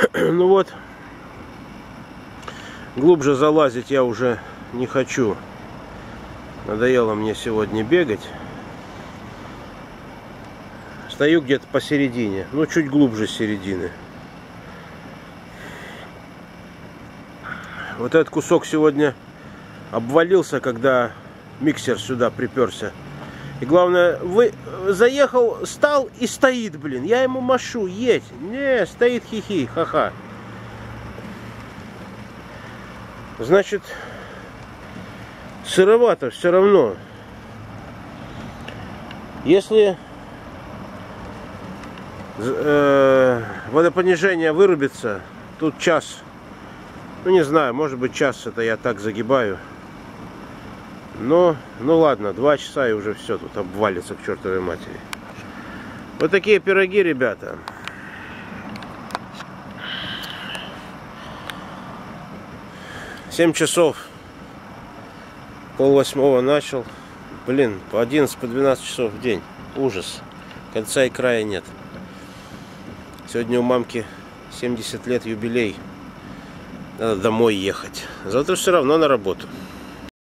Ну вот, глубже залазить я уже не хочу. Надоело мне сегодня бегать. Стою где-то посередине, ну чуть глубже середины. Вот этот кусок сегодня обвалился, когда миксер сюда приперся. И главное, вы заехал, стал и стоит, блин. Я ему машу, едь. Не, стоит хихи, ха-ха. Значит, сыровато все равно. Если э, водопонижение вырубится, тут час, ну не знаю, может быть час, это я так загибаю. Но, ну ладно, два часа и уже все тут обвалится к чертовой матери. Вот такие пироги, ребята. Семь часов. Пол восьмого начал. Блин, по 11, по 12 часов в день. Ужас. Конца и края нет. Сегодня у мамки 70 лет юбилей. Надо домой ехать. Завтра все равно на работу.